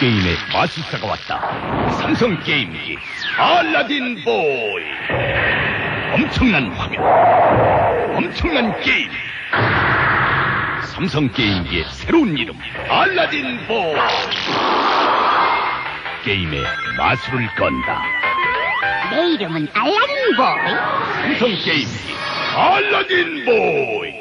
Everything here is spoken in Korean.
게임의 마술사가 왔다. 삼성 게임기 알라딘 보이. 엄청난 화면, 엄청난 게임. 삼성 게임기의 새로운 이름 알라딘 보이. 게임에 마술을 건다. 내 이름은 알라딘 보이. 삼성 게임기 알라딘 보이.